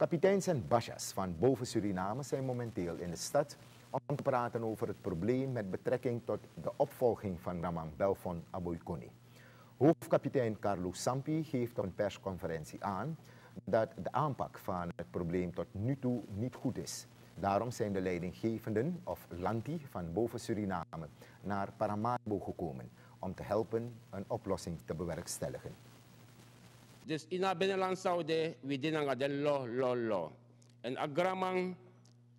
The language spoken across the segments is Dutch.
Kapiteins en basjas van boven Suriname zijn momenteel in de stad om te praten over het probleem met betrekking tot de opvolging van Ramang Belfon Aboykoni. Hoofdkapitein Carlos Sampi geeft op een persconferentie aan dat de aanpak van het probleem tot nu toe niet goed is. Daarom zijn de leidinggevenden, of Lanti, van boven Suriname naar Paramaribo gekomen om te helpen een oplossing te bewerkstelligen. Dus in het binnenland zouden we dingen de lo lo lo. En agramang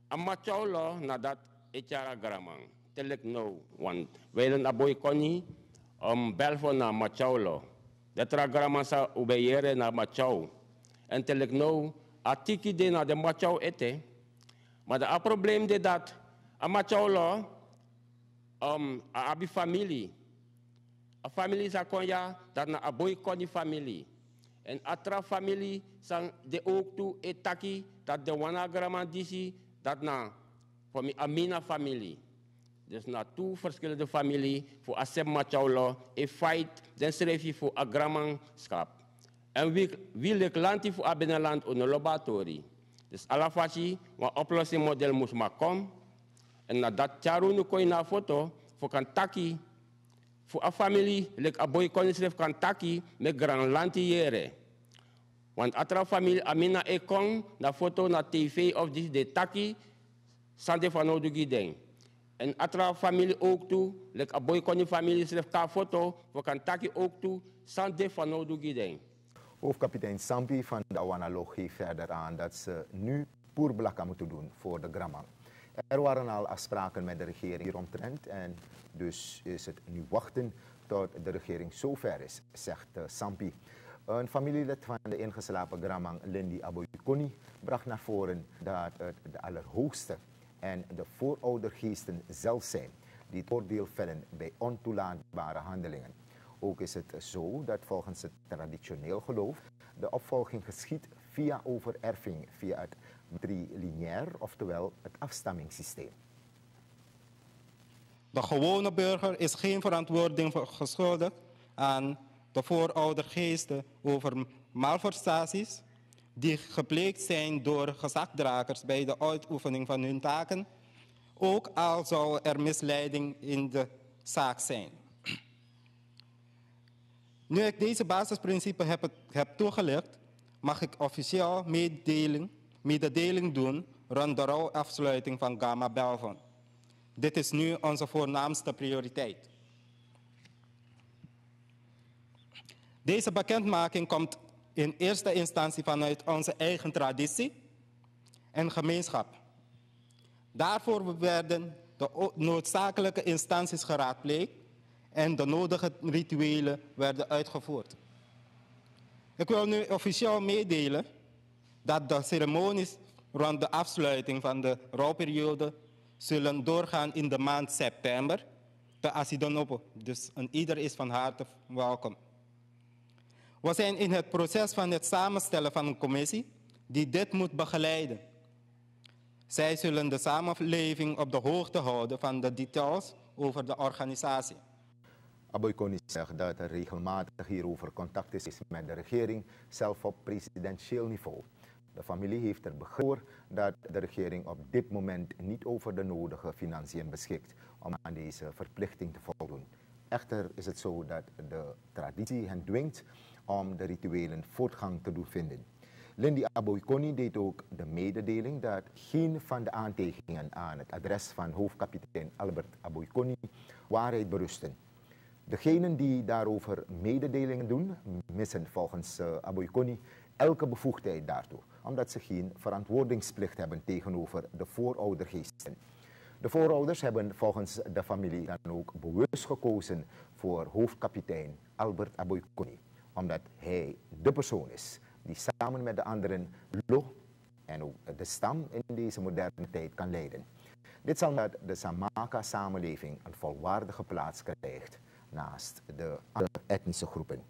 amachau lo nadat echara agramang. Telek no want wij aboy koni om belfo na machau lo. Dat agramang sa ubeyere na machau. En telek no atiki de na de machau ete. Maar de probleem de dat amachau lo um abi familie. A familie sa dat na aboy koni familie. En atra familie sang de ook toe etaki dat de wana disi dat na voor mi amina familie. Dus na twee verschillende familie voor asem machaulo e fight den schrijf je voor agramangschap. En wie wil ik land voor abeneland laboratorium. Dus fasie een oplossing model moest maar. En na dat charu nu kooi na foto voor kan voor een familie, lek a boy kon schrijf kan taki met grand lantiere. Want atra familie amina e na foto na tv of die de taki sante van odugi. En atra familie ook toe, lek a boy kon familie schrijf ka foto, voor kan taki ook toe sante van odugi ding. Hoofdkapitein Sampi van de Awanalog geeft verder aan dat ze nu poerblakka moeten doen voor de Gramang. Er waren al afspraken met de regering hieromtrent en dus is het nu wachten tot de regering zover is, zegt uh, Sampi. Een familielid van de ingeslapen Gramang, Lindy Aboykoni, bracht naar voren dat het de allerhoogste en de vooroudergeesten zelf zijn die het oordeel vellen bij ontoelaatbare handelingen. Ook is het zo dat volgens het traditioneel geloof de opvolging geschiet via overerving, via het trilineair, oftewel het afstammingssysteem. De gewone burger is geen verantwoording geschuldigd aan de vooroudergeesten over malversaties die gepleegd zijn door gezagdragers bij de uitoefening van hun taken, ook al zou er misleiding in de zaak zijn. Nu ik deze basisprincipe heb, heb toegelicht, mag ik officieel mededeling, mededeling doen rond de rouwafsluiting van Gamma Belvon. Dit is nu onze voornaamste prioriteit. Deze bekendmaking komt in eerste instantie vanuit onze eigen traditie en gemeenschap. Daarvoor werden de noodzakelijke instanties geraadpleegd en de nodige rituelen werden uitgevoerd. Ik wil nu officieel meedelen dat de ceremonies rond de afsluiting van de rouwperiode zullen doorgaan in de maand september te Asidonopo. Dus en ieder is van harte welkom. We zijn in het proces van het samenstellen van een commissie die dit moet begeleiden. Zij zullen de samenleving op de hoogte houden van de details over de organisatie. Aboykoni zegt dat er regelmatig hierover contact is met de regering, zelf op presidentieel niveau. De familie heeft er begrip voor dat de regering op dit moment niet over de nodige financiën beschikt om aan deze verplichting te voldoen. Echter is het zo dat de traditie hen dwingt om de rituelen voortgang te doen vinden. Lindy Aboykoni deed ook de mededeling dat geen van de aantekeningen aan het adres van hoofdkapitein Albert Aboykoni waarheid berusten. Degenen die daarover mededelingen doen, missen volgens uh, elke bevoegdheid daartoe, omdat ze geen verantwoordingsplicht hebben tegenover de vooroudergeesten. De voorouders hebben volgens de familie dan ook bewust gekozen voor hoofdkapitein Albert Aboykoni, omdat hij de persoon is die samen met de anderen Lo en ook de stam in deze moderne tijd kan leiden. Dit zal dat de Samaka-samenleving een volwaardige plaats krijgt naast de etnische groepen.